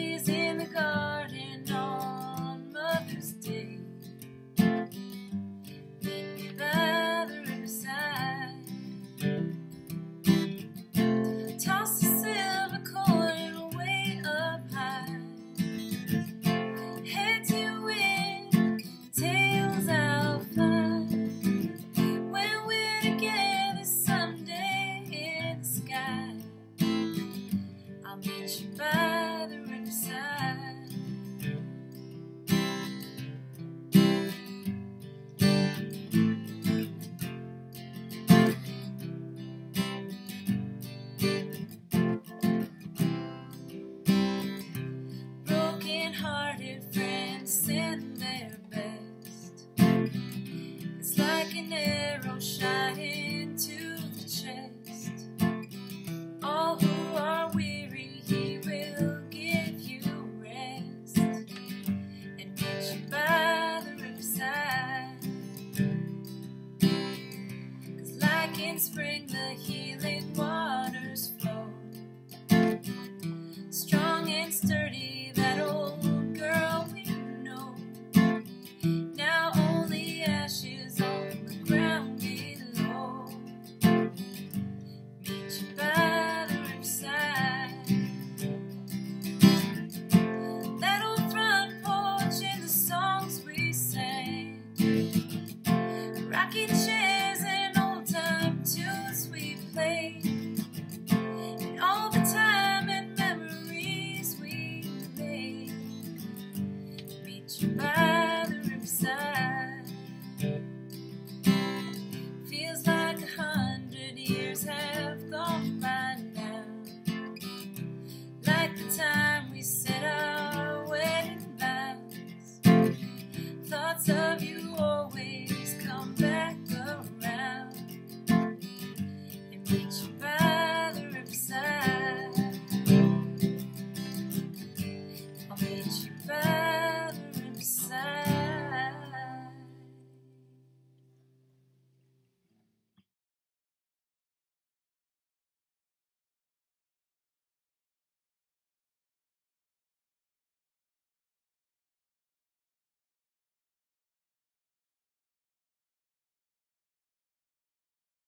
Lilies in the garden Broken-hearted friends send their best. It's like an arrow shot into the chest. All who are weary, he will give you rest and meet you by the riverside. like in spring, the healing waters to back.